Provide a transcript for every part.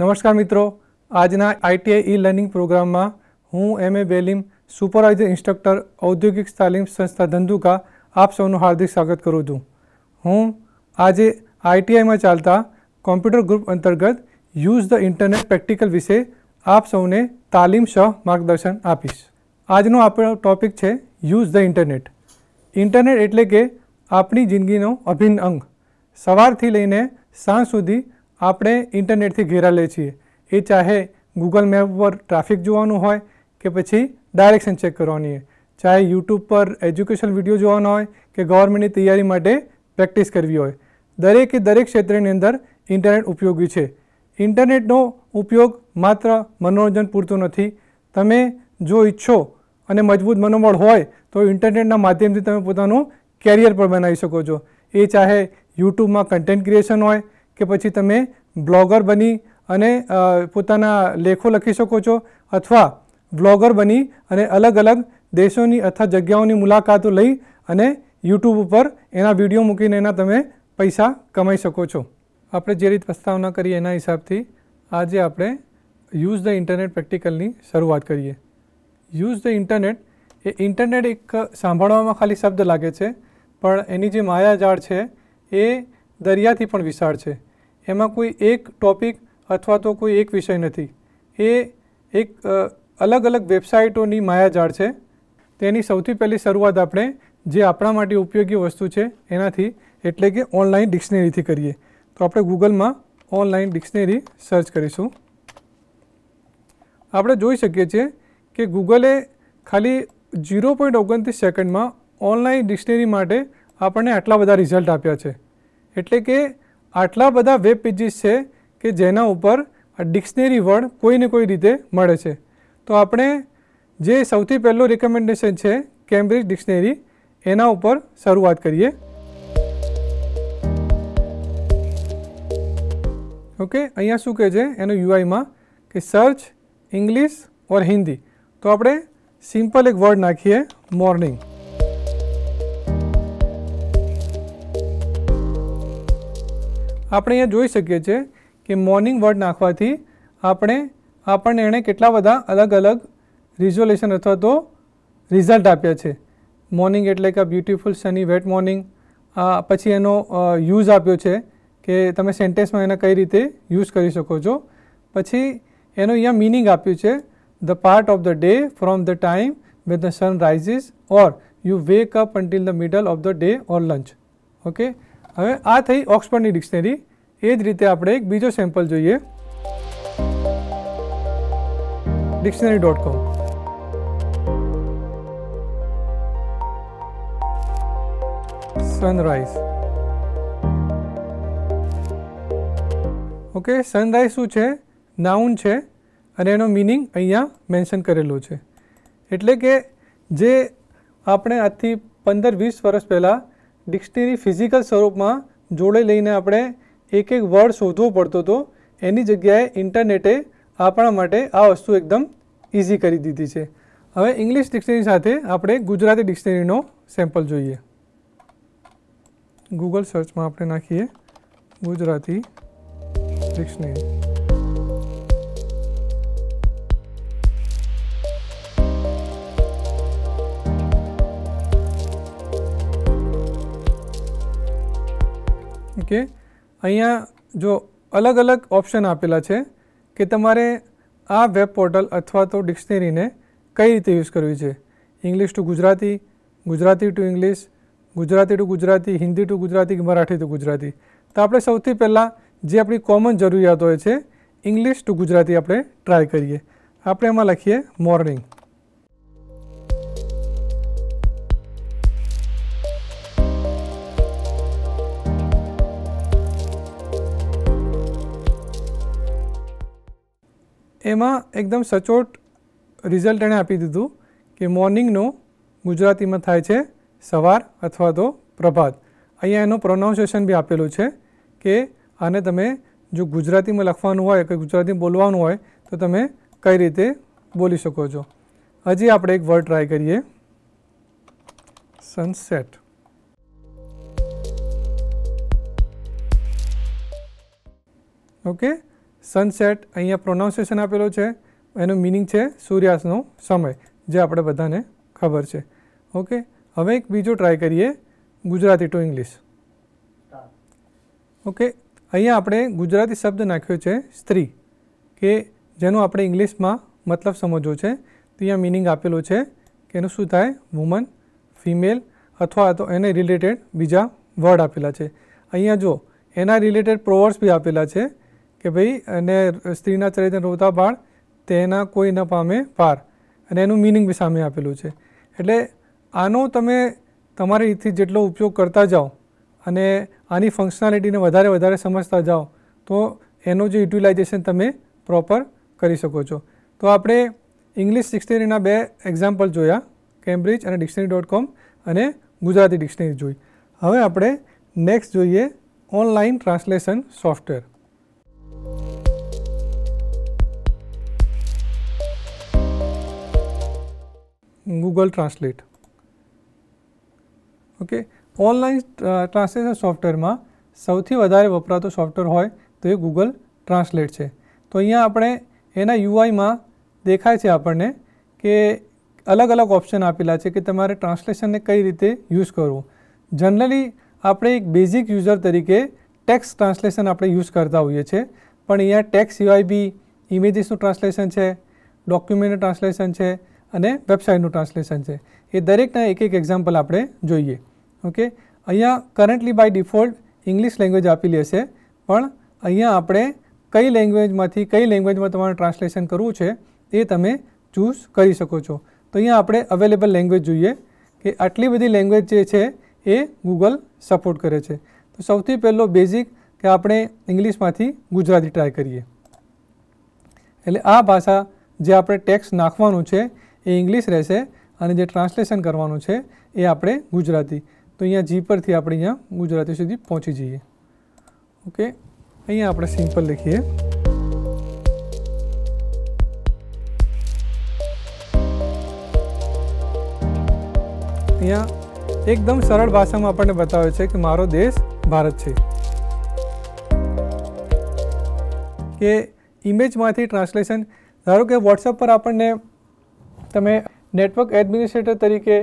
નમસ્કાર મિત્રો આજના આઈટીઆઈ ઈ લર્નિંગ પ્રોગ્રામમાં હું M A Belim supervisor instructor ઔદ્યોગિક તાલીમ સંસ્થા ધંધુકા આપ સૌનું હાર્દિક સ્વાગત કરું છું હું આજે આઈટીઆઈમાં ચાલતા કોમ્પ્યુટર ગ્રુપ અંતર્ગત યુઝ ધ ઇન્ટરનેટ પ્રેક્ટિકલ વિશે આપ સૌને તાલીમ સહ માર્ગદર્શન આપીશ આજનો આપણો ટૉપિક છે યુઝ ધ ઇન્ટરનેટ ઇન્ટરનેટ એટલે કે આપણી જિંદગીનો અભિન્ન અંગ સવારથી લઈને સાંજ સુધી આપણે ઇન્ટરનેટથી ઘેરા લઈએ છીએ એ ચાહે ગૂગલ મેપ પર ટ્રાફિક જોવાનું હોય કે પછી ડાયરેક્શન ચેક કરવાની હોય ચાહે યુટ્યુબ પર એજ્યુકેશન વિડીયો જોવાનો હોય કે ગવર્મેન્ટની તૈયારી માટે પ્રેક્ટિસ કરવી હોય દરેકે દરેક ક્ષેત્રની અંદર ઇન્ટરનેટ ઉપયોગી છે ઇન્ટરનેટનો ઉપયોગ માત્ર મનોરંજન પૂરતો નથી તમે જો ઈચ્છો અને મજબૂત મનોબળ હોય તો ઇન્ટરનેટના માધ્યમથી તમે પોતાનું કેરિયર પણ બનાવી શકો છો એ ચાહે યુટ્યુબમાં કન્ટેન્ટ ક્રિએશન હોય કે પછી તમે બ્લોગર બની અને પોતાના લેખો લખી શકો છો અથવા બ્લોગર બની અને અલગ અલગ દેશોની અથવા જગ્યાઓની મુલાકાતો લઈ અને યુટ્યુબ ઉપર એના વિડીયો મૂકીને એના તમે પૈસા કમાઈ શકો છો આપણે જે રીત પ્રસ્તાવના કરીએ એના હિસાબથી આજે આપણે યુઝ ધ ઇન્ટરનેટ પ્રેક્ટિકલની શરૂઆત કરીએ યુઝ ધ ઇન્ટરનેટ એ ઇન્ટરનેટ એક સાંભળવામાં ખાલી શબ્દ લાગે છે પણ એની જે માયાજાળ છે એ દરિયાથી પણ વિશાળ છે એમાં કોઈ એક ટોપિક અથવા તો કોઈ એક વિષય નથી એ એક અલગ અલગ વેબસાઇટોની માયાજાળ છે તેની સૌથી પહેલી શરૂઆત આપણે જે આપણા માટે ઉપયોગી વસ્તુ છે એનાથી એટલે કે ઓનલાઈન ડિક્શનરીથી કરીએ તો આપણે ગૂગલમાં ઓનલાઈન ડિક્શનરી સર્ચ કરીશું આપણે જોઈ શકીએ છીએ કે ગૂગલે ખાલી ઝીરો પોઈન્ટ ઓગણત્રીસ સેકન્ડમાં ઓનલાઈન ડિક્શનરી માટે આપણને આટલા બધા રિઝલ્ટ આપ્યા છે એટલે કે આટલા બધા વેબ પેજીસ છે કે જેના ઉપર ડિક્શનરી વર્ડ કોઈને કોઈ રીતે મળે છે તો આપણે જે સૌથી પહેલો રેકમેન્ડેશન છે કેમ્બ્રિજ ડિક્શનરી એના ઉપર શરૂઆત કરીએ ઓકે અહીંયા શું કહે છે એનો UI માં કે સર્ચ ઇંગ્લિશ ઓર હિન્દી તો આપણે સિમ્પલ એક વર્ડ નાખીએ મોર્નિંગ આપણે અહીં જોઈ سکے છે કે મોર્નિંગ વર્ડ નાખવા થી આપણે આપણને એ કેટલા બધા અલગ અલગ રિઝોલ્યુશન અથવા તો રિઝલ્ટ આપ્યા છે મોર્નિંગ એટલે કે બ્યુટીફુલ સની વેટ મોર્નિંગ પછી એનો યુઝ આપ્યો છે કે તમે સેન્ટેન્સ માં એને કઈ રીતે યુઝ કરી શકો છો પછી એનો અહીંયા मीनिंग આપ્યો છે the part of the day from the time when the Sun rises or you wake up until the middle of the day or lunch okay હવે આ થઈ ઓક્સફોર્ડની ડિક્શનરી એ જ રીતે આપણે એક બીજો સેમ્પલ જોઈએ dictionary dot com sunrise okay sunrise શું છે નાઉન છે અને એનો મિનિંગ અહીંયા મેન્શન કરેલો છે એટલે કે જે આપણે આજથી પંદર વીસ વર્ષ પહેલાં ડિક્શનરી ફિઝિકલ સ્વરૂપમાં જોડે લઈને આપણે એક એક વર્ડ શોધવો પડતો હતો એની જગ્યાએ ઇન્ટરનેટે આપણા માટે આ વસ્તુ એકદમ ઇઝી કરી દીધી છે હવે ઇંગ્લિશ ડિક્શનરી સાથે આપણે ગુજરાતી ડિક્શનરીનો સેમ્પલ જોઈએ ગૂગલ સર્ચમાં આપણે નાખીએ ગુજરાતી ડિક્શનરી ઓકે અહીંયા જો અલગ અલગ ઓપ્શન આપેલા છે કે તમારે આ વેબ પોર્ટલ અથવા તો ડિક્શનરીને કઈ રીતે યુઝ કરવી છે English to Gujarati Gujarati to English Gujarati to Gujarati Hindi to Gujarati Marathi to Gujarati તો આપણે સૌથી પહેલા જે આપણી કોમન જરૂરિયાત હોય છે ઇંગ્લિશ ટુ ગુજરાતી આપણે ટ્રાય કરીએ આપણે આમાં લખીએ મોર્નિંગ એમાં એકદમ સચોટ રિઝલ્ટ અને આપી દીધું કે મોર્નિંગ નો ગુજરાતીમાં થાય છે સવાર અથવા તો પ્રભાત અહીંયા એનો પ્રોનાઉન્સિએશન ભી આપેલું છે કે આને તમે જો ગુજરાતીમાં લખવાનું હોય કે ગુજરાતીમાં બોલવાનું હોય તો તમે કઈ રીતે બોલી શકો છો અજી આપણે એક વર્ડ ટ્રાય કરીએ સનસેટ ઓકે सनसेट અહીંયા પ્રોનાઉન્સિએશન આપેલું છે એનું मीनिंग છે सूर्यास्तનો સમય જે આપણે બધાને ખબર છે ઓકે હવે એક બીજો ટ્રાય કરીએ ગુજરાતી ટુ ઇંગ્લિશ ઓકે અહીંયા આપણે ગુજરાતી શબ્દ નાખ્યો છે સ્ત્રી કે જેનો આપણે ઇંગ્લિશમાં મતલબ સમજો છે તો અહીંયા मीनिंग આપેલું છે કે એનું શું થાય વુમન ફીમેલ અથવા તો એને રિલેટેડ બીજા વર્ડ આપેલા છે અહીંયા જો એના રિલેટેડ પ્રોવર્સ ભી આપેલા છે કે ભાઈ અને સ્ત્રીના ચરિત્ર રોતા બાળ તેના કોઈ ન પામે પાર અને એનું મિનિંગ બી સામે આપેલું છે એટલે આનો તમે તમારી રીતથી જેટલો ઉપયોગ કરતા જાઓ અને આની ફંક્શનાલિટીને વધારે વધારે સમજતા જાઓ તો એનો જે યુટિલાઇઝેશન તમે પ્રોપર કરી શકો છો તો આપણે ઇંગ્લિશ ડિક્શનરીના બે એક્ઝામ્પલ જોયા કેમ્બ્રિજ અને ડિક્શનરી ડોટ કોમ અને ગુજરાતી ડિક્શનરી જોઈ હવે આપણે નેક્સ્ટ જોઈએ online translation software Google Translate. Okay online translation સોફ્ટવેરમાં સૌથી વધારે વપરાતો સોફ્ટવેર હોય તો એ ગૂગલ ટ્રાન્સલેટ છે તો અહીંયા આપણે એના યુઆઈમાં દેખાય છે આપણને કે અલગ અલગ ઓપ્શન આપેલા છે કે તમારે ટ્રાન્સલેશનને કઈ રીતે યુઝ કરવું જનરલી આપણે એક બેઝિક યુઝર તરીકે ટેક્સ ટ્રાન્સલેશન આપણે યુઝ કરતા હોઈએ છીએ પણ અહીંયા ટેક્સ સિવાય બી ઇમેજીસનું ટ્રાન્સલેશન છે ડોક્યુમેન્ટનું ટ્રાન્સલેશન છે અને વેબસાઇટનું ટ્રાન્સલેશન છે એ દરેકના એક એક એક્ઝામ્પલ આપણે જોઈએ ઓકે અહીંયા currently by default English language આપેલી હશે પણ અહીંયા આપણે કઈ લેંગ્વેજમાંથી કઈ લેંગ્વેજમાં તમારે ટ્રાન્સલેશન કરવું છે એ તમે ચૂઝ કરી શકો છો તો અહીંયા આપણે અવેલેબલ લેંગ્વેજ જોઈએ કે આટલી બધી લેંગ્વેજ જે છે એ ગૂગલ સપોર્ટ કરે છે તો સૌથી પહેલો બેઝિક કે આપણે ઇંગ્લિશમાંથી ગુજરાતી ટ્રાય કરીએ એટલે આ ભાષા જે આપણે ટેક્સ નાખવાનું છે ઈંગ્લિશ રહેશે અને જે ટ્રાન્સલેશન કરવાનું છે એ આપણે ગુજરાતી તો અહીંયા જી પર થી આપણે અહીંયા ગુજરાતી સુધી પહોંચી જઈએ ઓકે અહીંયા આપણે સિમ્પલ લખીએ અહીંયા એકદમ સરળ ભાષામાં આપણે બતાવ્યો છે કે મારો દેશ ભારત છે કે ઈમેજમાંથી ટ્રાન્સલેશન ધારો કે WhatsApp પર આપણે મે નેટવર્ક એડમિનિસ્ટ્રેટર તરીકે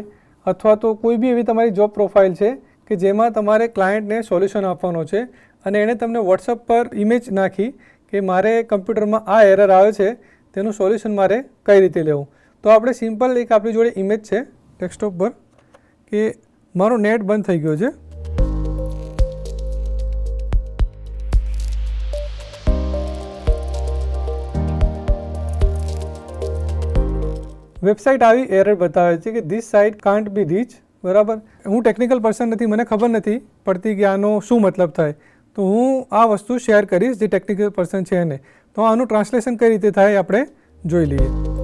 અથવા તો કોઈ ભી એ તમારી જોબ પ્રોફાઇલ છે કે જેમાં તમારા ક્લાયન્ટને સોલ્યુશન આપવાનું છે અને એને તમે WhatsApp પર ઈમેજ નાખી કે મારે કમ્પ્યુટરમાં આ એરર આવ્યો છે તેનું સોલ્યુશન મારે કઈ રીતે લેવું તો આપણે સિમ્પલ એક આપણી જોડે ઈમેજ છે ડેસ્કટોપ પર કે મારો નેટ બંધ થઈ ગયો છે વેબસાઇટ આવી એરર બતાવે છે કે this site can't be reach બરાબર હું ટેકનિકલ પર્સન નથી મને ખબર નથી પડતી કે આનો શું મતલબ થાય તો હું આ વસ્તુ શેર કરીશ જે ટેકનિકલ પર્સન છે એને તો આનું ટ્રાન્સલેશન કઈ રીતે થાય આપણે જોઈ લઈએ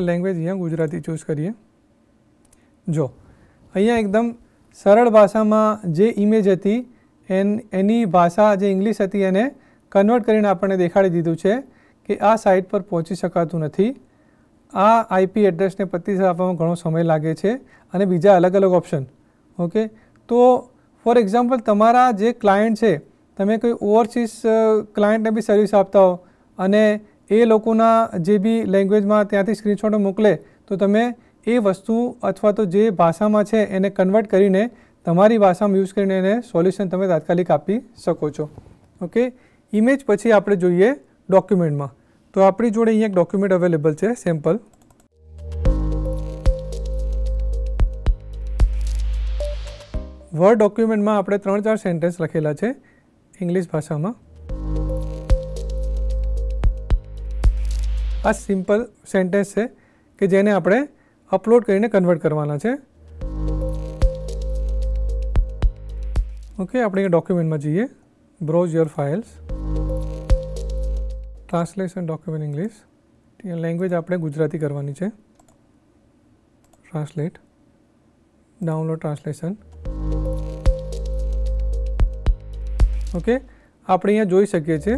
લાંગ્વેજ અહીં ગુજરાતી ચૂઝ કરીએ જો અહીંયા एकदम સરળ ભાષામાં જે ઈમેજ હતી એ એની ભાષા જે ઇંગ્લિશ હતી એને કન્વર્ટ કરીને આપણે દેખાડી દીધું છે કે આ સાઇટ પર પહોંચી શકાતું નથી આ આઈપી એડ્રેસ ને પતિત થવામાં ઘણો સમય લાગે છે અને બીજા અલગ અલગ ઓપ્શન ઓકે તો ફોર એક્ઝામ્પલ તમારું જે ક્લાયન્ટ છે તમે કોઈ ઓવરસીઝ ક્લાયન્ટને ભી સર્વિસ આપતા હો અને એ લોકોના જે બી લેંગ્વેજમાં ત્યાંથી સ્ક્રીનશોટો મોકલે તો તમે એ વસ્તુ અથવા તો જે ભાષામાં છે એને કન્વર્ટ કરીને તમારી ભાષામાં યુઝ કરીને એને સોલ્યુશન તમે તાત્કાલિક આપી શકો છો ઓકે ઇમેજ પછી આપણે જોઈએ ડોક્યુમેન્ટમાં તો આપણી જોડે અહીંયા એક ડોક્યુમેન્ટ અવેલેબલ છે સેમ્પલ વર્ડ ડોક્યુમેન્ટમાં આપણે ત્રણ ચાર સેન્ટેન્સ લખેલા છે ઇંગ્લિશ ભાષામાં બસ સિમ્પલ સેન્ટેન્સ છે કે જે ને આપણે અપલોડ કરીને કન્વર્ટ करवाना છે ઓકે આપણે ડોક્યુમેન્ટ માં जाइए browse your files translation document English language આપણે ગુજરાતી કરવાની છે ટ્રાન્સલેટ ડાઉનલોડ ટ્રાન્સલેશન ઓકે આપણે અહીં જોઈ સકીએ છે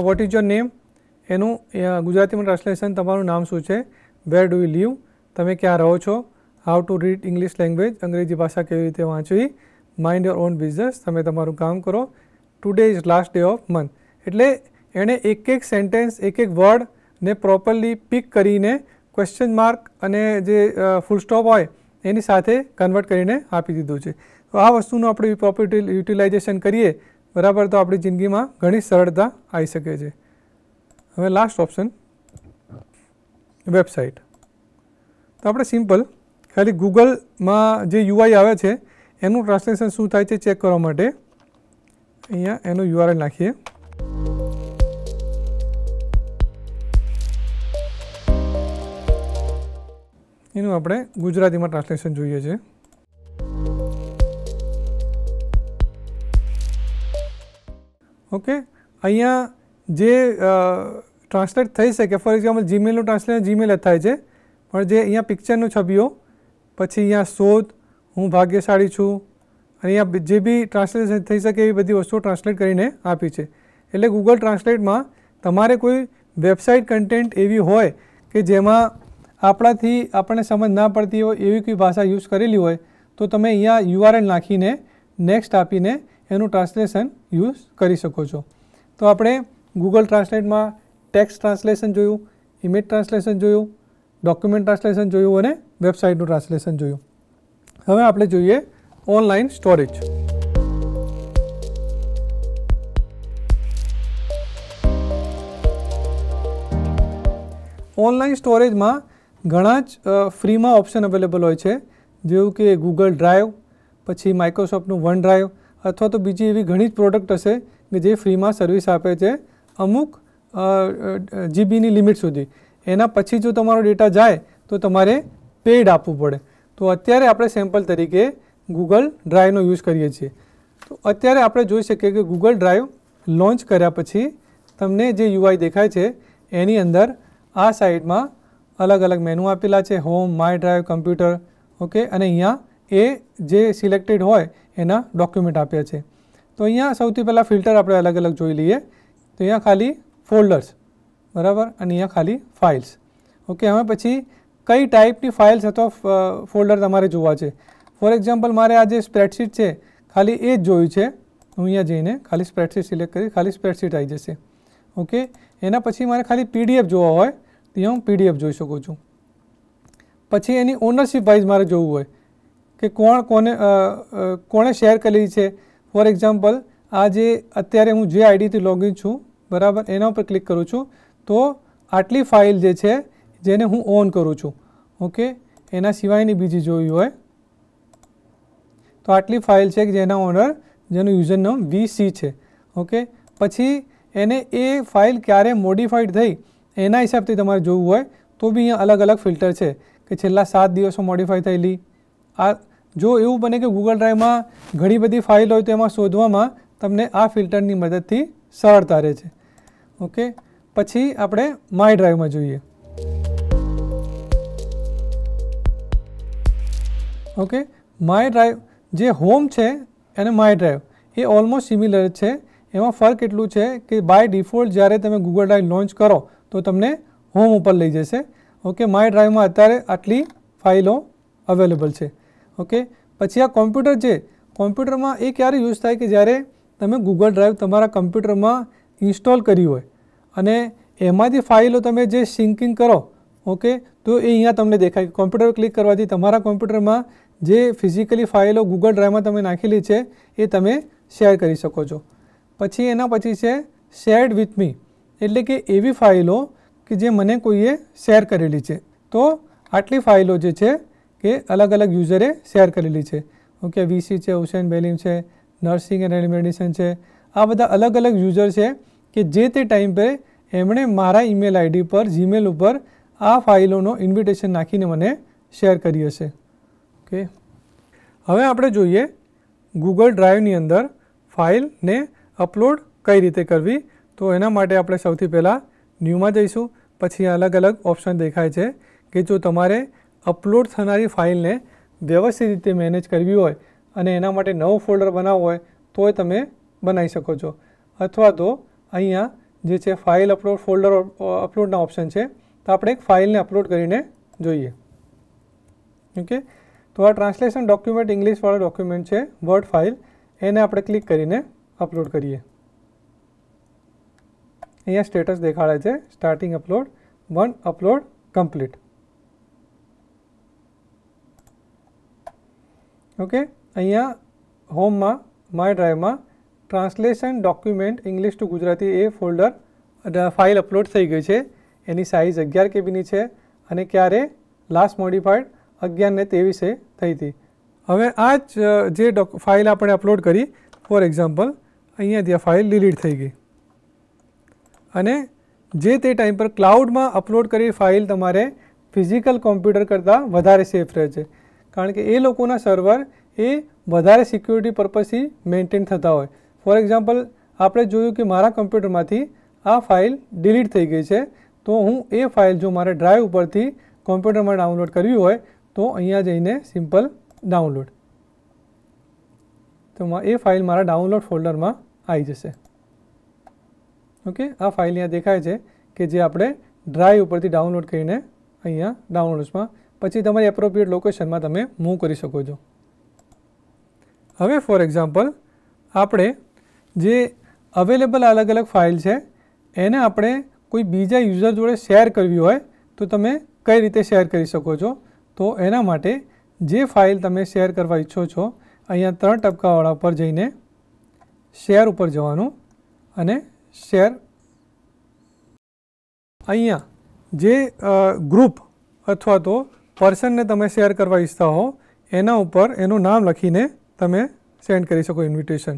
what is your name એનું ગુજરાતી માં ટ્રાન્સલેશન તમારું નામ શું છે where do you live તમે ક્યાં રહો છો how to read english language અંગ્રેજી ભાષા કેવી રીતે વાંચવી mind your own business તમે તમારું કામ કરો today is last day of month એટલે એને એક એક સેન્ટેન્સ એક એક વર્ડ ને પ્રોપરલી પિક કરીને ક્વેશ્ચન માર્ક અને જે ફૂલ સ્ટોપ હોય એની સાથે કન્વર્ટ કરીને આપી દીધું છે તો આ વસ્તુનો આપણે પ્રોપર્ટી યુટિલાઈઝેશન કરીએ बराबर तो अपनी जिंदगी में ઘણી સરળતા આવી શકે છે હવે લાસ્ટ ઓપ્શન વેબસાઈટ તો આપણે સિમ્પલ ખાલી Google માં જે UI આવે છે એનું ટ્રાન્સલેશન શું થાય છે ચેક કરવા માટે અહીંયા એનું URL રાખીએ એનું આપણે ગુજરાતી માં ટ્રાન્સલેશન જોઈએ છે ओके અહિયાં જે ટ્રાન્સલેટ થઈ શકે ફોર એક્ઝામ્પલ Gmail નું ટ્રાન્સલેટ Gmail થાઈ જાય પણ જે અહીંયા પિક્ચર નું છપ્યું પછી અહીંયા સોદ હું ભાગ્યશાળી છું અહીંયા જે બી ટ્રાન્સલેટ થઈ શકે એ બધી વસ્તુ ટ્રાન્સલેટ કરીને આપી છે એટલે Google Translate માં તમારે કોઈ વેબસાઈટ કન્ટેન્ટ એવું હોય કે જેમાં આપળા થી આપણે સમજ ના પડતી હોય એવી કઈ ભાષા યુઝ કરેલી હોય તો તમે અહીંયા યુઆરએલ રાખીને નેક્સ્ટ આપીને એનું ટ્રાન્સલેશન યુઝ કરી શકો છો તો આપણે ગૂગલ ટ્રાન્સલેટમાં ટેક્સ્ટ ટ્રાન્સલેશન જોયું ઇમેજ ટ્રાન્સલેશન જોયું ડોક્યુમેન્ટ ટ્રાન્સલેશન જોયું અને વેબસાઇટનું ટ્રાન્સલેશન જોયું હવે આપણે જોઈએ ઓનલાઈન સ્ટોરેજ ઓનલાઈન સ્ટોરેજમાં ઘણા જ ફ્રીમાં ઓપ્શન અવેલેબલ હોય છે જેવું કે ગૂગલ ડ્રાઈવ પછી માઇક્રોસોફ્ટનું વન ડ્રાઈવ અથવા તો બીજી એવી ઘણી જ પ્રોડક્ટ હશે કે જે ફ્રીમાં સર્વિસ આપે છે અમુક જીબીની લિમિટ સુધી એના પછી જો તમારો ડેટા જાય તો તમારે પેઇડ આપવું પડે તો અત્યારે આપણે સેમ્પલ તરીકે ગૂગલ ડ્રાઈવનો યુઝ કરીએ છીએ તો અત્યારે આપણે જોઈ શકીએ કે ગૂગલ ડ્રાઈવ લોન્ચ કર્યા પછી તમને જે યુઆઈ દેખાય છે એની અંદર આ સાઇડમાં અલગ અલગ મેનુ આપેલા છે home my drive computer okay અને અહીંયા એ જે સિલેક્ટેડ હોય એના ડોક્યુમેન્ટ આપ્યા છે તો અહીંયા સૌથી પહેલા ફિલ્ટર આપણે અલગ અલગ જોઈ લઈએ તો અહીંયા ખાલી ફોલ્ડર્સ બરાબર અને અહીંયા ખાલી ફાઇલ્સ ઓકે હવે પછી કઈ ટાઈપની ફાઇલ્સ અથવા ફોલ્ડર્સ તમારે જોવા છે ફોર એક્ઝામ્પલ મારે આ જે સ્પ્રેડશીટ છે ખાલી એ જોવું છે તો હું અહીંયા જઈને ખાલી સ્પ્રેડશીટ સિલેક્ટ કરી ખાલી સ્પ્રેડશીટ આવી જશે ઓકે એના પછી મારે ખાલી પીડીએફ જોવો હોય તો હું પીડીએફ જોઈ શકું છું પછી એની ઓનરશિપ વાઇઝ મારે જોવું હોય કે કોણ કોને કોણે શેર કરેલી છે ફોર એક્ઝામ્પલ આ જે અત્યારે હું જે આઈડી થી લોગિન છું બરાબર એના પર ક્લિક કરું છું તો આટલી ફાઈલ જે છે જેને હું ઓન કરું છું ઓકે એના સિવાયની બીજી જોવી હોય તો આટલી ફાઈલ છે કે જેના ઓનર જેનું યુઝર નેમ BC છે ઓકે પછી એને એ ફાઈલ ક્યારે મોડિફાઈડ થઈ એના હિસાબથી તમારે જોવું હોય તો ભી અહીંયા અલગ અલગ ફિલ્ટર છે કે છેલ્લા 7 દિવસો મોડિફાઈ થઈલી આ જો એવું બને કે ગૂગલ ડ્રાઈવમાં ઘણી બધી ફાઇલ હોય તો એમાં શોધવામાં તમને આ ફિલ્ટરની મદદથી સરળતા રહે છે ઓકે પછી આપણે માય ડ્રાઈવમાં જોઈએ ઓકે માય ડ્રાઈવ જે હોમ છે એને માય ડ્રાઈવ એ ઓલમોસ્ટ સિમિલર છે એમાં ફરક એટલું છે કે બાય ડિફોલ્ટ જ્યારે તમે ગૂગલ ડ્રાઈવ લોન્ચ કરો તો તમને હોમ ઉપર લઈ જશે ઓકે માય ડ્રાઈવમાં અત્યારે આટલી ફાઇલો અવેલેબલ છે ओके પછી આ કમ્પ્યુટર જે કમ્પ્યુટરમાં એક આર યુઝ થાય કે જ્યારે તમને Google Drive તમારા કમ્પ્યુટરમાં ઇન્સ્ટોલ કરી હોય અને એમાં જે ફાઈલો તમે જે syncing કરો ઓકે તો એ અહીંયા તમને દેખા કે કમ્પ્યુટર ક્લિક કરવાથી તમારા કમ્પ્યુટરમાં જે फिजिकલી ફાઈલો Google Drive માં તમે નાખી લી છે એ તમે શેર કરી શકો છો પછી એના પછી છે shared with me એટલે કે એવી ફાઈલો કે જે મને કોઈએ શેર કરેલી છે તો આટલી ફાઈલો જે છે કે અલગ અલગ યુઝર હે શેર કરેલી છે ઓકે વીસી છે હુસૈન બેલમ છે નર્સિંગ એન્ડ મેડિસિન છે આ બધા અલગ અલગ યુઝર છે કે જે તે ટાઈમ પર એમણે મારા ઈમેલ આઈડી પર જીમેલ ઉપર આ ફાઈલો નો ઇન્વિટેશન રાખીને મને શેર કરી હશે ઓકે હવે આપણે જોઈએ Google Drive ની અંદર ફાઈલ ને અપલોડ કઈ રીતે કરવી તો એના માટે આપણે સૌથી પહેલા ન્યુ માં જઈશું પછી અલગ અલગ ઓપ્શન દેખાય છે કે જો તમારે અપલોડ થનારી ફાઇલને વ્યવસ્થિત રીતે મેનેજ કરવી હોય અને એના માટે નવો ફોલ્ડર બનાવવો હોય તોય તમે બનાવી શકો છો અથવા તો અહીંયા જે છે ફાઇલ અપલોડ ફોલ્ડર અપલોડના ઓપ્શન છે તો આપણે એક ફાઇલને અપલોડ કરીને જોઈએ ઓકે તો આ ટ્રાન્સલેશન ડોક્યુમેન્ટ ઇંગ્લિશવાળો ડોક્યુમેન્ટ છે વર્ડ ફાઇલ એને આપણે ક્લિક કરીને અપલોડ કરીએ અહીંયા સ્ટેટસ દેખાડે છે starting upload one upload complete okay અહીંયા હોમમાં my ડ્રાઈવમાં translation document English to Gujarati A folder file upload થઈ ગઈ છે એની સાઇઝ અગિયાર કેબીની છે અને ક્યારે લાસ્ટ મોડિફાઈડ અગિયાર ને તેવીસે થઈ હતી હવે આ જ જે ફાઇલ આપણે અપલોડ કરી ફોર એક્ઝામ્પલ અહીંયાથી આ ફાઇલ ડિલીટ થઈ ગઈ અને જે તે ટાઈમ પર ક્લાઉડમાં અપલોડ કરી ફાઇલ તમારે ફિઝિકલ કોમ્પ્યુટર કરતાં વધારે સેફ રહે છે કારણ કે એ લોકોના સર્વર એ વધારે સિક્યુરિટી પર્પઝથી મેન્ટેન થતા હોય ફોર એક્ઝામ્પલ આપણે જોયું કે મારા કમ્પ્યુટરમાંથી આ ફાઇલ ડિલીટ થઈ ગઈ છે તો હું એ ફાઇલ જો મારે ડ્રાઈવ ઉપરથી કોમ્પ્યુટરમાં ડાઉનલોડ કરવી હોય તો અહીંયા જઈને સિમ્પલ ડાઉનલોડ તો એ ફાઇલ મારા ડાઉનલોડ ફોલ્ડરમાં આવી જશે ઓકે આ ફાઇલ અહીંયા દેખાય છે કે જે આપણે ડ્રાઈવ ઉપરથી ડાઉનલોડ કરીને અહીંયા ડાઉનલોડ્સમાં પછી તમારી એપ્રોપ્રિએટ લોકેશનમાં તમે મૂવ કરી શકો છો હવે ફોર એક્ઝામ્પલ આપણે જે અવેલેબલ અલગ અલગ ફાઇલ છે એને આપણે કોઈ બીજા યુઝર જોડે શેર કરવી હોય તો તમે કઈ રીતે શેર કરી શકો છો તો એના માટે જે ફાઇલ તમે શેર કરવા ઈચ્છો છો અહીંયા ત્રણ ટપકાવાળા પર જઈને શેર ઉપર જવાનું અને શેર અહીંયા જે ગ્રુપ અથવા તો પર્સન ને તમે શેર કરવા ઈચ્છા હો એના ઉપર એનું નામ લખીને તમે સેન્ડ કરી શકો ઇન્વિટેશન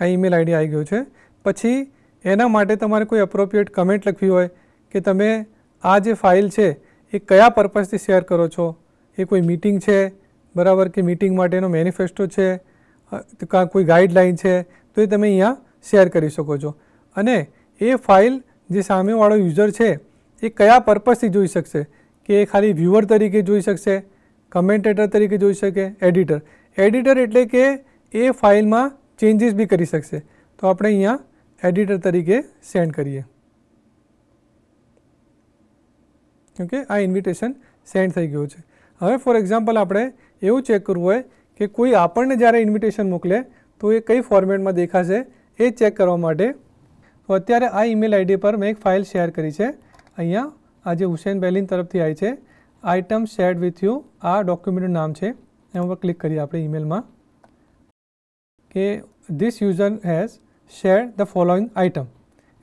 આ ઈમેલ આઈડી આવી ગયો છે પછી એના માટે તમારે કોઈ એપ્રોપ્રિયેટ કમેન્ટ લખવી હોય કે તમે આ જે ફાઈલ છે એ કયા પર્પસ થી શેર કરો છો એ કોઈ મીટિંગ છે બરાબર કે મીટિંગ માટેનો મેનિફેસ્ટો છે કા કોઈ ગાઈડલાઈન છે તો એ તમે અહીંયા શેર કરી શકો છો અને એ ફાઈલ જે સામેવાળો યુઝર છે એ કયા પર્પસ થી જોઈ શકે કે ખાલી વ્ય્યુઅર તરીકે જોઈ શકે કમેન્ટेटर તરીકે જોઈ શકે એડિટર એડિટર એટલે કે એ ફાઈલ માં ચેન્જીસ ભી કરી શકે તો આપણે અહીંયા એડિટર તરીકે સેન્ડ કરીએ કે આ ઇન્વિટેશન સેન્ડ થઈ ગયું છે હવે ફોર એક્ઝામ્પલ આપણે એવું ચેક કરવું હોય કે કોઈ આપણને જારે ઇન્વિટેશન મોકલે તો એ કઈ ફોર્મેટ માં દેખાશે એ ચેક કરવા માટે તો અત્યારે આ ઈમેલ આઈડી પર મેં એક ફાઈલ શેર કરી છે અહીંયા આ જે હુસેન બેલિન તરફથી આવી છે આઇટમ શેર વિથ યુ આ ડોક્યુમેન્ટનું નામ છે એના ઉપર ક્લિક કરીએ આપણે ઈમેલમાં કે this user has share the following item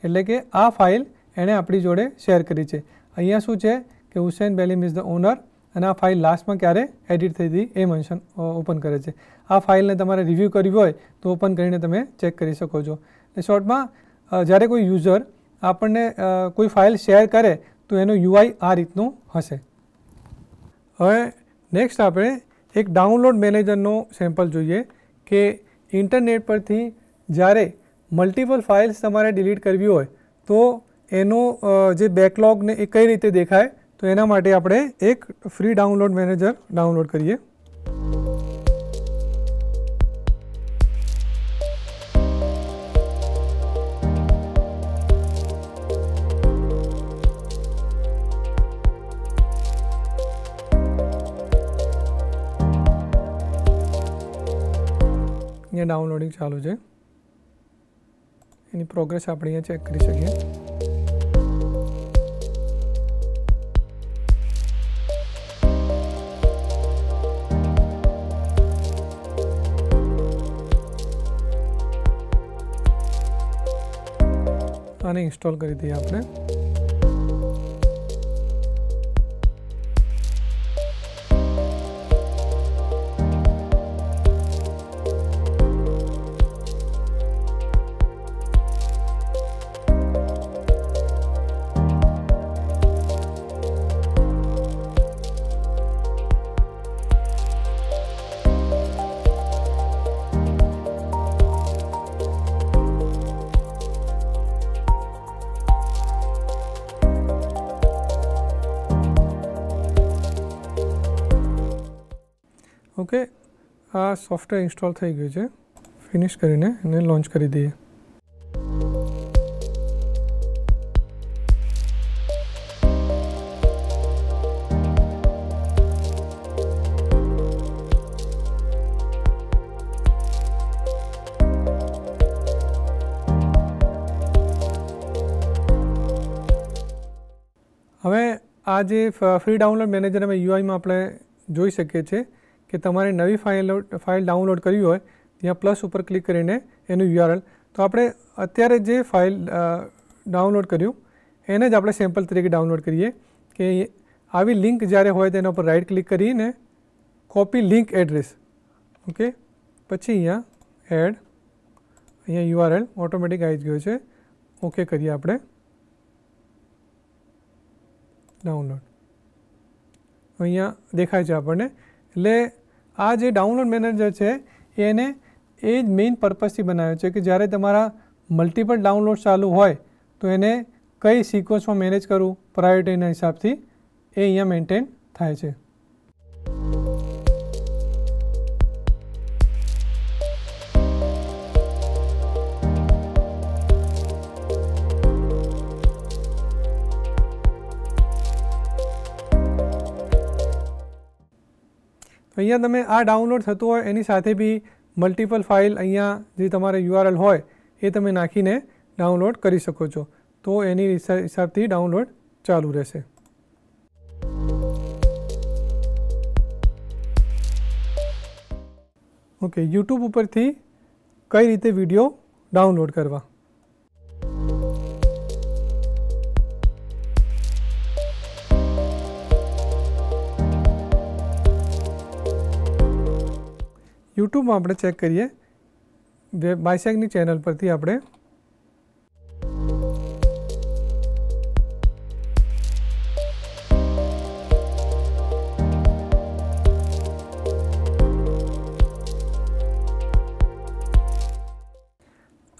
એટલે કે આ ફાઇલ એણે આપણી જોડે શેર કરી છે અહીંયા શું છે કે Hussain Belim is the owner અને આ ફાઇલ લાસ્ટમાં ક્યારે એડિટ થઈ હતી એ મેન્શન ઓપન કરે છે આ ફાઇલને તમારે રિવ્યૂ કરવી હોય તો ઓપન કરીને તમે ચેક કરી શકો છો ને શોર્ટમાં જ્યારે કોઈ યુઝર આપણને કોઈ ફાઇલ શેર કરે તો એનો UI આ રીતનો હશે હવે નેક્સ્ટ આપણે એક ડાઉનલોડ મેનેજર નો સેમ્પલ જોઈએ કે ઇન્ટરનેટ પર થી જારે મલ્ટીપલ ફાઇલ્સ તમારે ડિલીટ કરવી હોય તો એનો જે બેકલોગ ને એ કઈ રીતે દેખાય તો એના માટે આપણે એક ફ્રી ડાઉનલોડ મેનેજર ડાઉનલોડ કરીએ अँ डाउनलॉडिंग चालू है यनी प्रोग्रेस आप चेक कर इंस्टॉल कर दी अपने કસ્ટર ઇન્સ્ટોલ થઈ ગયું છે ફિનિશ કરીને અને લોન્ચ કરી દઈએ હવે આ જે ફ્રી ડાઉનલોડ મેનેજર મે યુઆઈ માં આપણે જોઈ શકે છે કે તમારી નવી ફાઈલ ફાઈલ ડાઉનલોડ કરી હોય ત્યાં પ્લસ ઉપર ક્લિક કરીને એનો યુઆરએલ તો આપણે અત્યારે જે ફાઈલ ડાઉનલોડ કરીયું એને જ આપણે સેમ્પલ તરીકે ડાઉનલોડ કરીએ કે આવી લિંક જારે હોય તો એના પર રાઈટ ક્લિક કરીને કોપી લિંક એડ્રેસ ઓકે પછી અહીંયા એડ અહીંયા યુઆરએલ ઓટોમેટિક આવી ગયો છે ઓકે કરીએ આપણે ડાઉનલોડ અહીંયા દેખાય છે આપણે એટલે આ જે ડાઉનલોડ મેનેજર છે એને એ જ મેઇન પર્પઝથી બનાવ્યો છે કે જ્યારે તમારા મલ્ટિપલ ડાઉનલોડ ચાલુ હોય તો એને કઈ સિક્વન્સમાં મેનેજ કરવું પ્રાયોરિટીના હિસાબથી એ અહીંયા મેન્ટેન થાય છે તો અહીંયા તમે આ ડાઉનલોડ થતું હોય એની સાથે બી મલ્ટિપલ ફાઇલ અહીંયા જે તમારે યુઆરએલ હોય એ તમે નાખીને ડાઉનલોડ કરી શકો છો તો એની હિસાબથી ડાઉનલોડ ચાલુ રહેશે ઓકે યુટ્યુબ ઉપરથી કઈ રીતે વિડીયો ડાઉનલોડ કરવા YouTube માં આપણે ચેક કરીએ બાયસેગની ચેનલ પર થી આપણે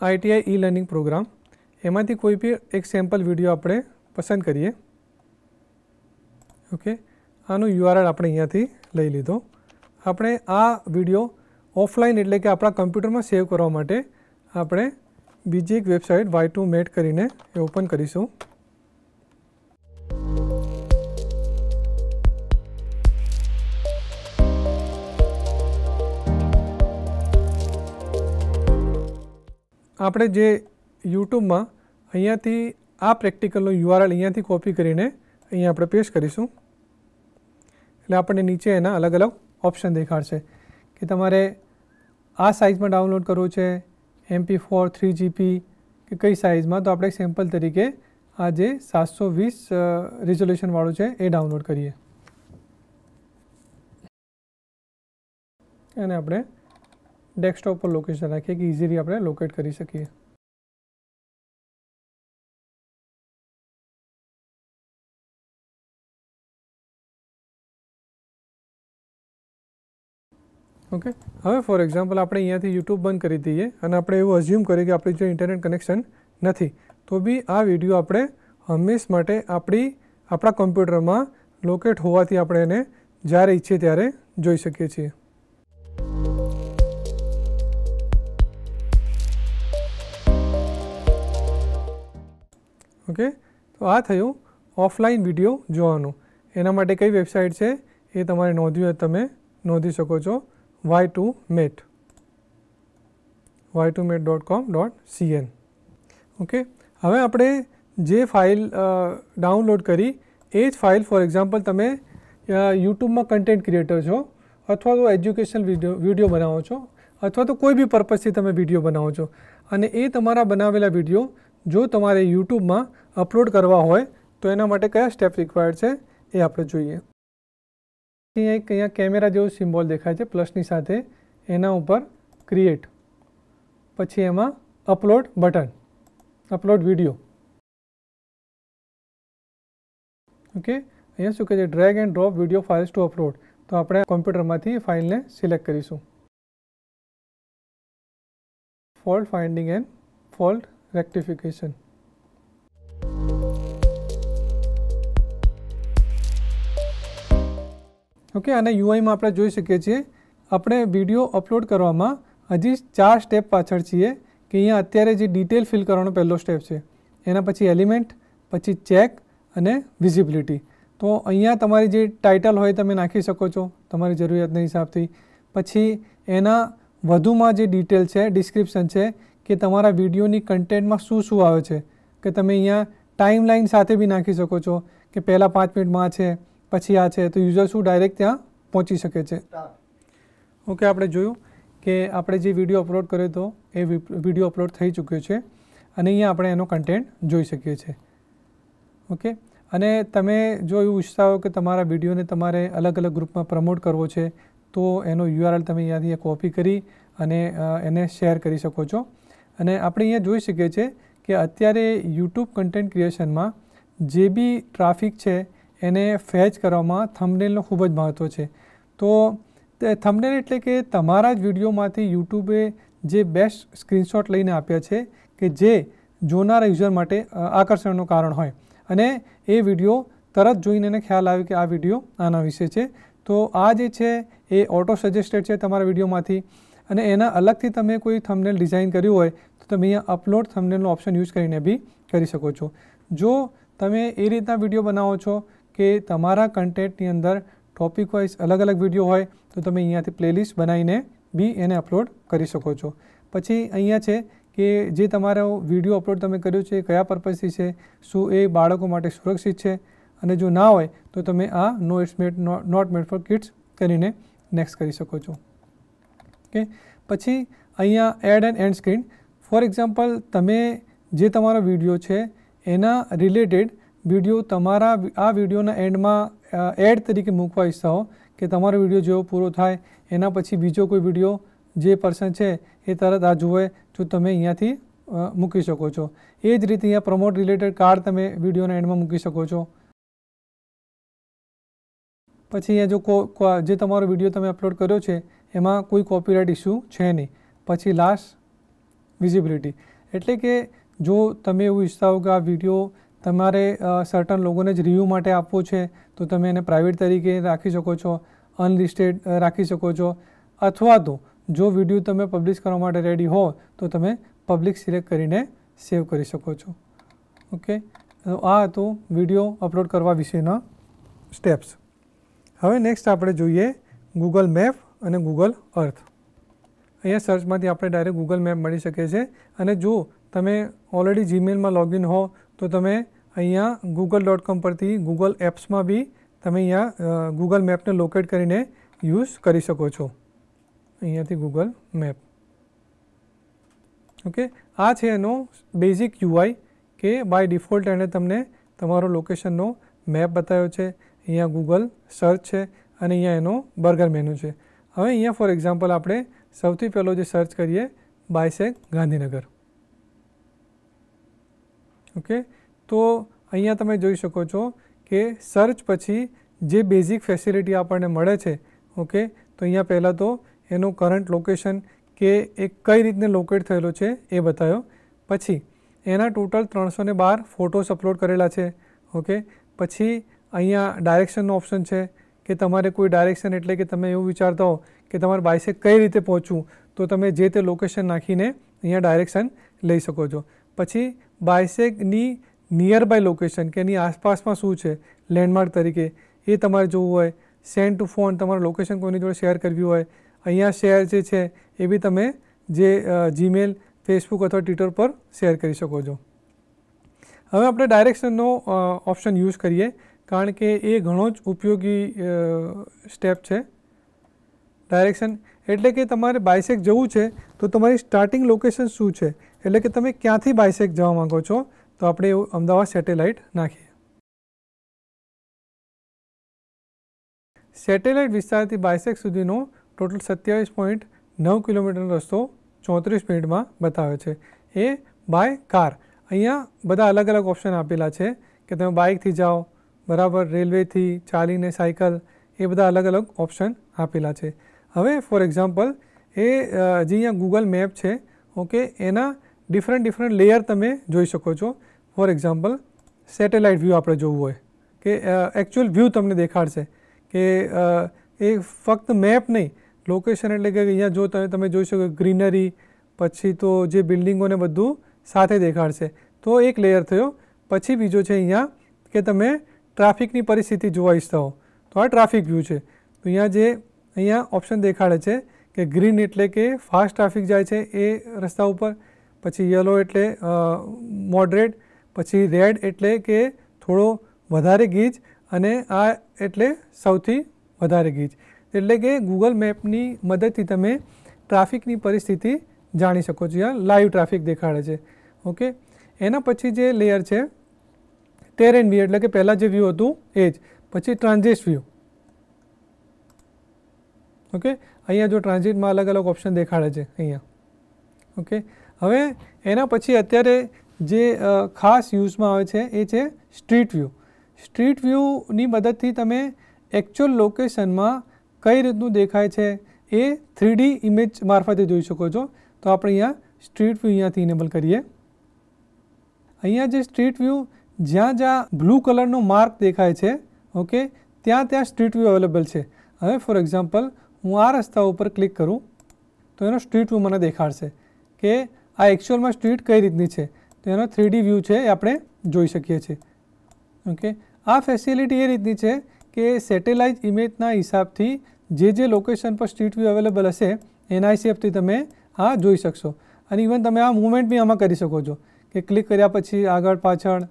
आईटीआई ઈ લર્નિંગ પ્રોગ્રામ એમાંથી કોઈ પણ એક સેમ્પલ વિડિયો આપણે પસંદ કરીએ ઓકે આનો યુઆરલ આપણે અહીંયા થી લઈ લીધો આપણે આ વિડિયો ઓફલાઈન એટલે કે આપણા કમ્પ્યુટરમાં સેવ કરવા માટે આપણે બીજી એક વેબસાઇટ વાય ટુ મેટ કરીને એ ઓપન કરીશું આપણે જે યુટ્યુબમાં અહીંયાથી આ પ્રેક્ટિકલનો યુઆરએલ અહીંયાથી કોપી કરીને અહીંયા આપણે પેસ્ટ કરીશું એટલે આપણને નીચે એના અલગ અલગ ઓપ્શન દેખાડશે કે તમારે આ સાઇઝમાં ડાઉનલોડ કરવું છે એમપી ફોર થ્રી જીપી કે કઈ સાઇઝમાં તો આપણે સેમ્પલ તરીકે આ જે સાતસો વીસ રિઝોલ્યુશનવાળું છે એ ડાઉનલોડ કરીએ અને આપણે ડેસ્કટોપ પર લોકેશન રાખીએ કે ઇઝીલી આપણે લોકેટ કરી શકીએ ओके હવે ફોર એક્ઝામ્પલ આપણે અહીંયાથી YouTube બંધ કરી દઈએ અને આપણે એવું એઝ્યુમ કરીએ કે આપણી જે ઇન્ટરનેટ કનેક્શન નથી તો ભી આ વિડિયો આપણે હંમેશ માટે આપણી આપણા કમ્પ્યુટરમાં લોકેટ હોવાથી આપણે એને જ્યારે ઈચ્છે ત્યારે જોઈ શકીએ છીએ ઓકે તો આ થયું ઓફલાઈન વિડિયો જોવાનું એના માટે ઘણી વેબસાઈટ છે એ તમારે નોંધીયા તમે નોંધી શકો છો y2mate y2mate.com.cn ઓકે હવે આપણે જે ફાઇલ ડાઉનલોડ કરી એ જ ફાઇલ ફોર એક્ઝામ્પલ તમે યુટ્યુબમાં કન્ટેન્ટ ક્રિએટર છો અથવા તો એજ્યુકેશનલ વિડીયો વિડીયો બનાવો છો અથવા તો કોઈ બી પર્પઝથી તમે વિડીયો બનાવો છો અને એ તમારા બનાવેલા વિડીયો જો તમારે યુટ્યુબમાં અપલોડ કરવા હોય તો એના માટે કયા સ્ટેપ રિક્વાયર્ડ છે એ આપણે જોઈએ ત્યાં એક અહીંયા કેમેરા જેવો સિમ્બોલ દેખાય છે પ્લસની સાથે એના ઉપર ક્રિએટ પછી એમાં upload button upload video okay અહીંયા શું કહે છે drag and drop video files to upload તો આપણે કોમ્પ્યુટરમાંથી ફાઇલને સિલેક્ટ કરીશું fault finding and fault rectification okay અને યુઆઈમાં આપણે જોઈ શકીએ છીએ આપણે વિડીયો અપલોડ કરવામાં હજી ચાર સ્ટેપ પાછળ છીએ કે અહીંયા અત્યારે જે ડિટેલ ફિલ કરવાનો પહેલો સ્ટેપ છે એના પછી એલિમેન્ટ પછી ચેક અને વિઝિબિલિટી તો અહીંયા તમારી જે ટાઇટલ હોય તમે નાખી શકો છો તમારી જરૂરિયાતના હિસાબથી પછી એના વધુમાં જે ડિટેલ છે ડિસ્ક્રિપ્શન છે કે તમારા વિડીયોની કન્ટેન્ટમાં શું શું આવે છે કે તમે અહીંયા ટાઈમલાઈન સાથે બી નાખી શકો છો કે પહેલાં પાંચ મિનિટમાં છે પછી આ છે તો યુઝર શું ડાયરેક્ટ ત્યાં પહોંચી શકે છે ઓકે આપણે જોયું કે આપણે જે વિડીયો અપલોડ કર્યો હતો એ વિડીયો અપલોડ થઈ ચૂક્યો છે અને અહીંયા આપણે એનો કન્ટેન્ટ જોઈ શકીએ છીએ ઓકે અને તમે જો એવું ઈચ્છતા હો કે તમારા વિડીયોને તમારે અલગ અલગ ગ્રુપમાં પ્રમોટ કરવો છે તો એનો યુઆરએલ તમે અહીંયાથી કોપી કરી અને એને શેર કરી શકો છો અને આપણે અહીંયા જોઈ શકીએ છીએ કે અત્યારે યુટ્યુબ કન્ટેન્ટ ક્રિએશનમાં જે બી ટ્રાફિક છે એને ફેચ કરવામાં થંબનેલનું ખૂબ જ મહત્ત્વ છે તો થંબનેલ એટલે કે તમારા જ વિડીયોમાંથી યુટ્યુબે જે બેસ્ટ સ્ક્રીનશોટ લઈને આપ્યા છે કે જે જોનારા યુઝર માટે આકર્ષણનું કારણ હોય અને એ વિડીયો તરત જોઈને એને ખ્યાલ આવે કે આ વિડીયો આના વિશે છે તો આ જે છે એ ઓટો સજેસ્ટેડ છે તમારા વિડીયોમાંથી અને એના અલગથી તમે કોઈ થંબનેલ ડિઝાઇન કર્યું હોય તો તમે અહીંયા અપલોડ થંબનેલનો ઓપ્શન યુઝ કરીને બી કરી શકો છો જો તમે એ રીતના વિડીયો બનાવો છો કે તમારા કન્ટેન્ટની અંદર ટોપિક વાઇઝ અલગ અલગ વિડીયો હોય તો તમે અહીંયાથી પ્લેલિસ્ટ બનાવીને બી એને અપલોડ કરી શકો છો પછી અહીંયા છે કે જે તમારો વિડીયો અપલોડ તમે કર્યો છે કયા પર્પઝથી છે શું એ બાળકો માટે સુરક્ષિત છે અને જો ના હોય તો તમે આ no it's made not made for kids કરીને નેક્સ્ટ કરી શકો છો ઓકે પછી અહીંયા add end end screen for example તમે જે તમારો વિડીયો છે એના રિલેટેડ વિડીયો તમારા આ વિડીયોના એન્ડમાં એડ તરીકે મૂકવા ઈચ્છતા હો કે તમારો વિડીયો જેવો પૂરો થાય એના પછી બીજો કોઈ વિડીયો જે પર્સન છે એ તરત આ જુએ જો તમે અહીંયાથી મૂકી શકો છો એ જ રીતે અહીંયા પ્રમોટ રિલેટેડ કાર્ડ તમે વિડીયોના એન્ડમાં મૂકી શકો છો પછી અહીંયા જો જે તમારો વિડીયો તમે અપલોડ કર્યો છે એમાં કોઈ કોપીરાઇટ ઇસ્યુ છે નહીં પછી લાસ્ટ વિઝિબિલિટી એટલે કે જો તમે એવું ઈચ્છતા હો કે આ વિડીયો તમારે સર્ટન લોકોને જ રિવ્યૂ માટે આપવું છે તો તમે એને પ્રાઇવેટ તરીકે રાખી શકો છો અનલિસ્ટેડ રાખી શકો છો અથવા તો જો વિડીયો તમે પબ્લિશ કરવા માટે રેડી હો તો તમે પબ્લિક સિલેક્ટ કરીને સેવ કરી શકો છો ઓકે તો આ હતું વિડીયો અપલોડ કરવા વિશેના સ્ટેપ્સ હવે નેક્સ્ટ આપણે જોઈએ ગૂગલ મેપ અને ગૂગલ અર્થ અહીંયા સર્ચમાંથી આપણે ડાયરેક્ટ ગૂગલ મેપ મળી શકે છે અને જો તમે ઓલરેડી જીમેલમાં લોગિન હો તો તમે અહીંયા google.com પર થી google apps માં ભી તમે અહીંયા google map ને લોકેટ કરીને યુઝ કરી શકો છો અહીંયા થી google map ઓકે આ છે એનો બેઝિક UI કે બાય ડિફોલ્ટ એટલે તમને તમારો લોકેશન નો મેપ બતાવ્યો છે અહીંયા google search છે અને અહીંયા એનો બર્ગર મેનુ છે હવે અહીંયા ફોર એક્ઝામ્પલ આપણે સૌથી પેલો જે સર્ચ કરીએ બાયસેક ગાંધીનગર ઓકે તો અહીંયા તમે જોઈ શકો છો કે સર્ચ પછી જે બેઝિક ફેસિલિટી આપણને મળે છે ઓકે તો અહીંયા પહેલાં તો એનું કરંટ લોકેશન કે એ કઈ રીતને લોકેટ થયેલો છે એ બતાવ્યો પછી એના ટોટલ ત્રણસો ને બાર ફોટોસ અપલોડ કરેલા છે ઓકે પછી અહીંયા ડાયરેક્શનનો ઓપ્શન છે કે તમારે કોઈ ડાયરેક્શન એટલે કે તમે એવું વિચારતા હો કે તમારે બાઇસેક કઈ રીતે પહોંચવું તો તમે જે તે લોકેશન નાખીને અહીંયા ડાયરેક્શન લઈ શકો છો પછી બાયસેગની નિયર બાય લોકેશન કે એની આસપાસમાં શું છે લેન્ડમાર્ક તરીકે એ તમારે જોવું હોય સેન્ડ ટુ ફોન તમારું લોકેશન કોઈની જોડે શેર કરવી હોય અહીંયા શેર જે છે એ બી તમે જે જીમેલ ફેસબુક અથવા ટ્વિટર પર શેર કરી શકો છો હવે આપણે ડાયરેક્શનનો ઓપ્શન યુઝ કરીએ કારણ કે એ ઘણો જ ઉપયોગી સ્ટેપ છે ડાયરેક્શન એટલે કે તમારે બાયસેક જવું છે તો તમારી સ્ટાર્ટિંગ લોકેશન શું છે એટલે કે તમે ક્યાંથી બાયસેક જવા માગો છો તો આપણે એવું અમદાવાદ સેટેલાઇટ નાખીએ સેટેલાઇટ વિસ્તારથી બાયસેક સુધીનો ટોટલ સત્યાવીસ પોઈન્ટ નવ કિલોમીટરનો રસ્તો ચોત્રીસ મિનિટમાં બતાવે છે એ બાય કાર અહીંયા બધા અલગ અલગ ઓપ્શન આપેલા છે કે તમે બાઇકથી જાઓ બરાબર રેલવેથી ચાલીને સાયકલ એ બધા અલગ અલગ ઓપ્શન આપેલા છે અવે ફોર એક્ઝામ્પલ એ અહીંયા Google Map છે ઓકે એના ડિફerent ડિફerent લેયર તમે જોઈ શકો છો ફોર એક્ઝામ્પલ સેટેલાઇટ વ્યૂ આપણે જોવું હોય કે એક્ચ્યુઅલ વ્યૂ તમને દેખાડશે કે એ ફક્ત મેપ નહીં લોકેશન એટલે કે અહીંયા જો તમે તમે જોઈ શકો ગ્રિનરી પછી તો જે બિલ્ડિંગોને બધું સાથે દેખાડશે તો એક લેયર થયું પછી બીજો છે અહીંયા કે તમે ટ્રાફિકની પરિસ્થિતિ જોવા ઈચ્છો તો આ ટ્રાફિક વ્યૂ છે તો અહીંયા જે અહીંયા ઓપ્શન દેખાડે છે કે ગ્રીન એટલે કે ફાસ્ટ ટ્રાફિક જાય છે એ રસ્તા ઉપર પછી યલો એટલે મોડરેટ પછી રેડ એટલે કે થોડો વધારે ગીચ અને આ એટલે સૌથી વધારે ગીચ એટલે કે ગૂગલ મેપની મદદથી તમે ટ્રાફિકની પરિસ્થિતિ જાણી શકો છો યા લાઈવ ટ્રાફિક દેખાડે છે ઓકે એના પછી જે લેયર છે ટેરેન વ્યૂ એટલે કે પહેલાં જે વ્યૂ હતું એ જ પછી ટ્રાન્ઝેસ્ટ વ્યૂ ओके અહીંયા જો ટ્રાન્ઝિટ માં અલગ અલગ ઓપ્શન દેખાડે છે અહીંયા ઓકે હવે એના પછી અત્યારે જે ખાસ યુઝમાં આવે છે એ છે સ્ટ્રીટ વ્યૂ સ્ટ્રીટ વ્યૂ ની મદદથી તમે એક્ચ્યુઅલ લોકેશન માં કઈ રીતે નું દેખાય છે એ 3D ઈમેજ મારફતે જોઈ શકો છો તો આપણે અહીંયા સ્ટ્રીટ વ્યૂ અહીંયા એનેબલ કરીએ અહીંયા જે સ્ટ્રીટ વ્યૂ જ્યાં-જ્યાં બ્લુ કલર નો માર્ક દેખાય છે ઓકે ત્યાં-ત્યાં સ્ટ્રીટ વ્યૂ अवेलेबल છે હવે ફોર એક્ઝામ્પલ મ આરાસ્તા ઉપર ક્લિક કરું તો એનો સ્ટ્રીટ વ્યૂ મને દેખારસે કે આ એક્ચ્યુઅલમાં સ્ટ્રીટ કઈ રીતની છે તો એનો 3D વ્યૂ છે આપણે જોઈ સકીએ છે ઓકે આ ફેસિલિટી એ રીતની છે કે સેટેલાઇટ ઇમેજના હિસાબથી જે જે લોકેશન પર સ્ટ્રીટ વ્યૂ अवेलेबल હશે એnicft તમે આ જોઈ શકશો અને ઈવન તમે આ મૂવમેન્ટમાં આમાં કરી શકો છો કે ક્લિક કર્યા પછી આગળ પાછળ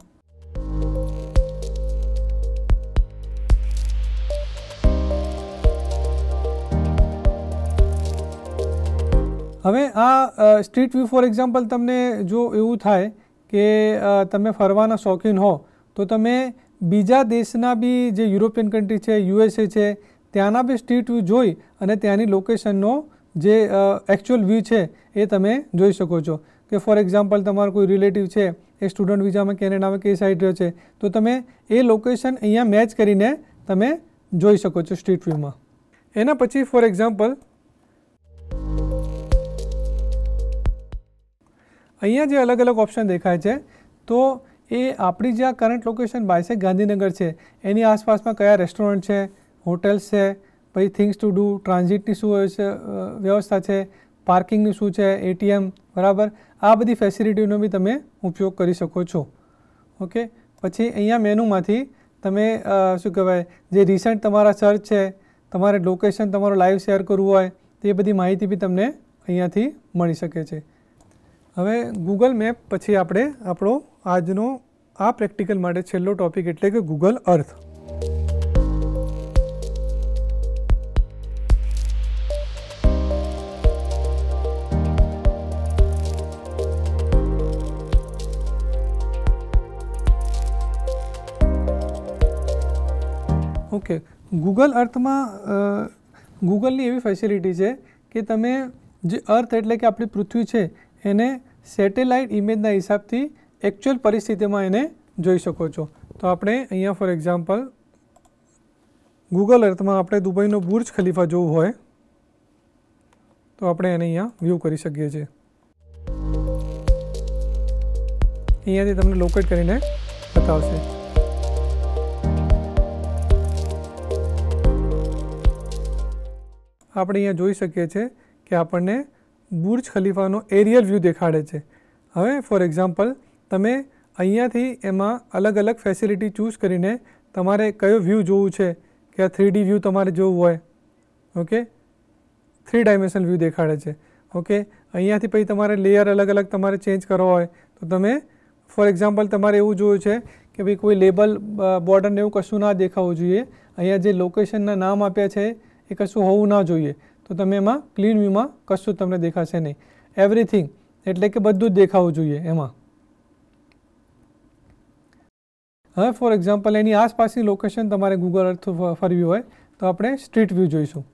અમે આ સ્ટ્રીટ view ફોર એક્ઝામ્પલ તમે જો એવું થાય કે તમે ફરવાના શોખીન હો તો તમે બીજા દેશના ભી જે યુરોપિયન કન્ટ્રી છે યુએસએ છે ત્યાંના ભી સ્ટ્રીટ view જોઈ અને ત્યાંની લોકેશનનો જે એક્ચ્યુઅલ view છે એ તમે જોઈ શકો છો કે ફોર એક્ઝામ્પલ તમારો કોઈ રિલેટિવ છે એ સ્ટુડન્ટ વિઝામાં કેનેડામાં કે સાઇડર છે તો તમે એ લોકેશન અહીંયા મેચ કરીને તમે જોઈ શકો છો સ્ટ્રીટ view માં એના પછી ફોર એક્ઝામ્પલ અહીંયા જે અલગ અલગ ઓપ્શન દેખાય છે તો એ આપણી જે આ કરંટ લોકેશન બાયસેક ગાંધીનગર છે એની આસપાસમાં કયા રેસ્ટોરન્ટ છે હોટેલ્સ છે પછી થિંગ્સ ટુ ડુ ટ્રાન્ઝિટની શું વ્યવસ્થા છે પાર્કિંગનું શું છે એટીએમ બરાબર આ બધી ફેસિલિટીનો બી તમે ઉપયોગ કરી શકો છો ઓકે પછી અહીંયા મેનુમાંથી તમે શું કહેવાય જે રિસન્ટ તમારા સર્ચ છે તમારે લોકેશન તમારું લાઈવ શેર કરવું હોય તે બધી માહિતી બી તમને અહીંયાથી મળી શકે છે અવે Google Map પછી આપણે આપણો આજનો આ પ્રેક્ટિકલ માટે છેલ્લો ટોપિક એટલે કે Google Earth okay Google Earth માં Google ની એવી ફેસિલિટી છે કે તમે જે Earth એટલે કે આપણી પૃથ્વી છે એને सैटेलाइट इमेज ના હિસાબ થી એક્ચ્યુઅલ પરિસ્થિતિ માં એને જોઈ શકો છો તો આપણે અહીંયા ફોર એક્ઝામ્પલ Google પર તમા આપણે દુબઈ નો બુર્જ ખલીફા જોવો હોય તો આપણે એને અહીંયા વ્યૂ કરી સકીએ છે અહીંયા થી તમને લોકેટ કરીને બતાવશે આપણે અહીંયા જોઈ સકીએ છે કે આપણે बुर्ज खलीफा नो एरिया व्यू देखा रहे छे હવે ફોર एग्जांपल તમે અહીંયા થી એમાં અલગ અલગ ફેસિલિટી ચૂઝ કરીને તમારે કયો વ્યૂ જોવું છે કે 3D વ્યૂ તમારે જોવું હોય ઓકે 3 ડાયમેન્શનલ વ્યૂ દેખાડ રહે છે ઓકે અહીંયા થી પછી તમારે લેયર અલગ અલગ તમારે ચેન્જ કરવો હોય તો તમે ફોર एग्जांपल તમારે એવું જોવું છે કે કોઈ લેબલ બોર્ડર ને એવું કશું ના દેખાવું જોઈએ અહીંયા જે લોકેશન ના નામ આપ્યા છે એ કશું હોવું ન જોઈએ તો તમે એમાં ક્લીન વ્યૂમાં કશું તમને દેખાશે નહીં એવરીથિંગ એટલે કે બધું જ દેખાવું જોઈએ એમાં હવે ફોર એક્ઝામ્પલ એની આસપાસની લોકેશન તમારે ગૂગલ અર્થ ફરવી હોય તો આપણે સ્ટ્રીટ વ્યૂ જોઈશું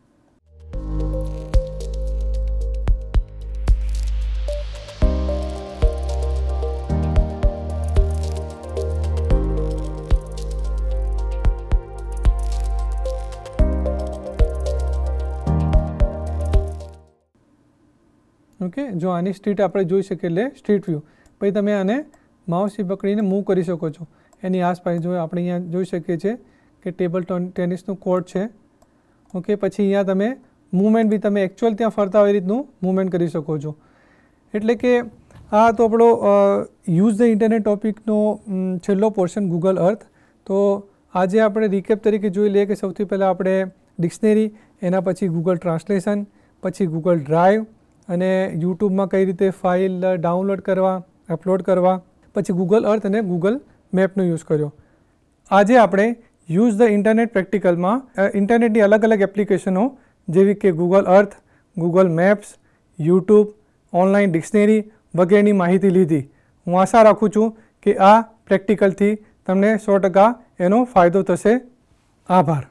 ओके जो अन स्ट्रीट આપણે જોઈ શકે એટલે સ્ટ્રીટ વ્યૂ પછી તમે આને માઉસ થી પકડીને મૂવ કરી શકો છો એની આસપાસ જો આપણે અહીંયા જોઈ શકે છે કે ટેબલ ટેનિસ નું કોર્ટ છે ઓકે પછી અહીંયા તમે મૂવમેન્ટ ਵੀ તમે એક્ચ્યુઅલ ત્યાં ફરતા હોય રીત નું મૂવમેન્ટ કરી શકો છો એટલે કે આ તો આપણો યુઝ ધ ઇન્ટરનેટ ટોપિક નો છેલ્લો પોર્શન Google Earth તો આજે આપણે રીકેપ તરીકે જોઈ લે કે સૌથી પહેલા આપણે ડિક્શનરી એના પછી Google Translation પછી Google Drive અને યુટ્યુબમાં કઈ રીતે ફાઇલ ડાઉનલોડ કરવા અપલોડ કરવા પછી ગૂગલ અર્થ અને ગૂગલ મેપનો યુઝ કર્યો આજે આપણે યુઝ ધ ઇન્ટરનેટ પ્રેક્ટિકલમાં ઇન્ટરનેટની અલગ અલગ એપ્લિકેશનો જેવી કે Google earth Google maps YouTube online dictionary વગેરેની માહિતી લીધી હું આશા રાખું છું કે આ પ્રેક્ટિકલથી તમને સો ટકા એનો ફાયદો થશે આભાર